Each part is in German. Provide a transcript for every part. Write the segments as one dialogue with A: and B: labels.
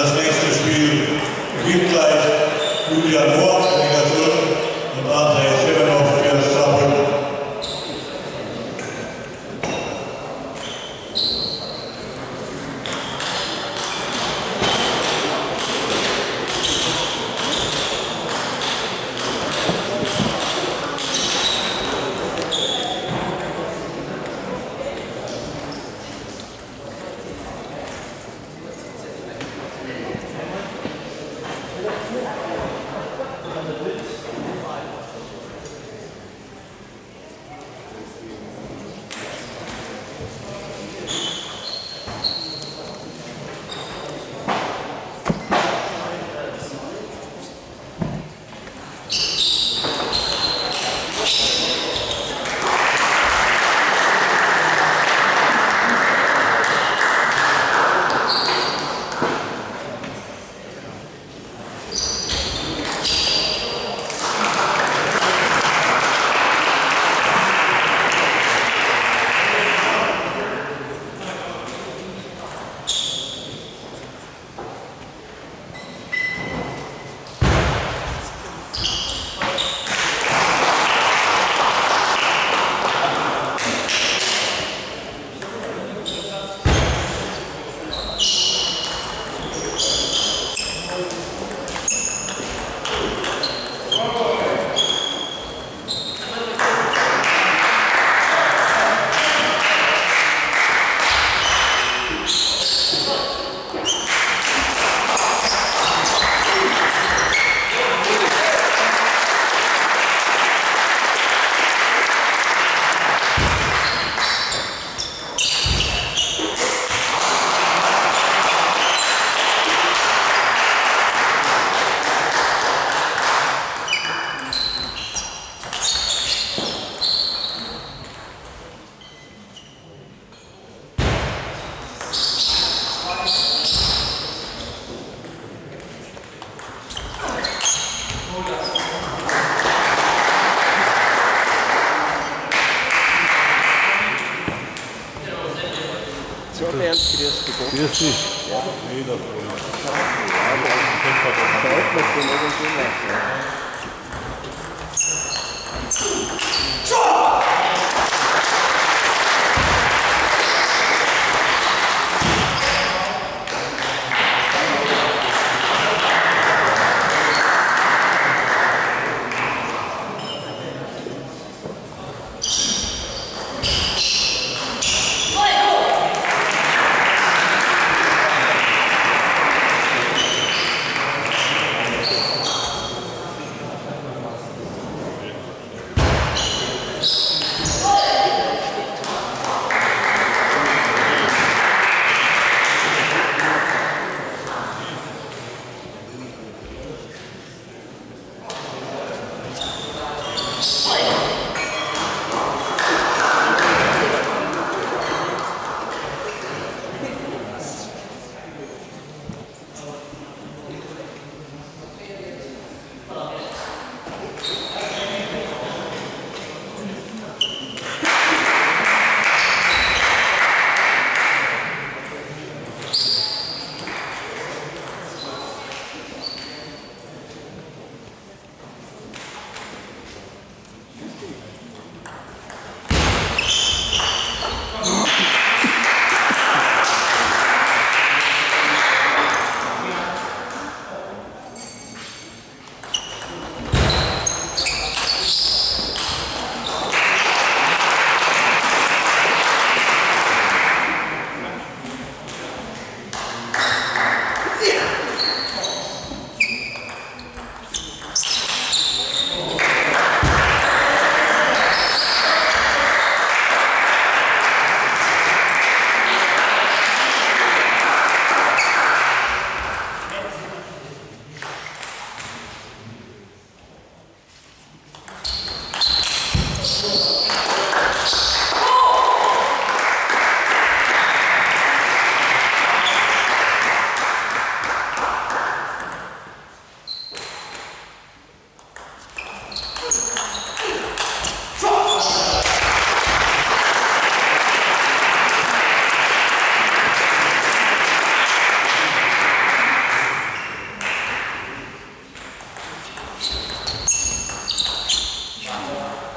A: das grüß dich. Ja.
B: Nee, das
A: Da hat man schon Amen.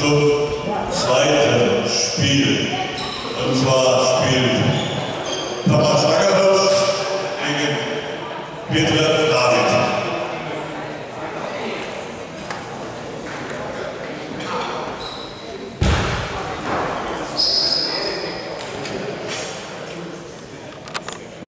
C: Zum zweiten Spiel. Und zwar